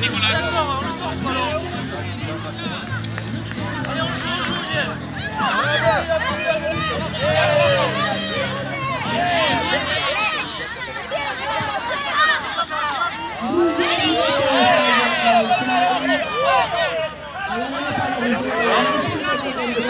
aquí,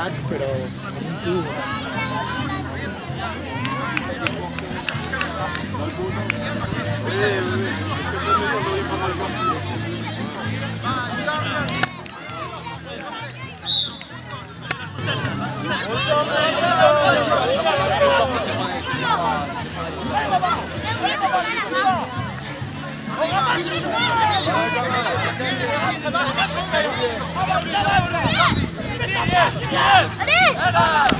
Ferrat, pero Yes! Yes! Yes!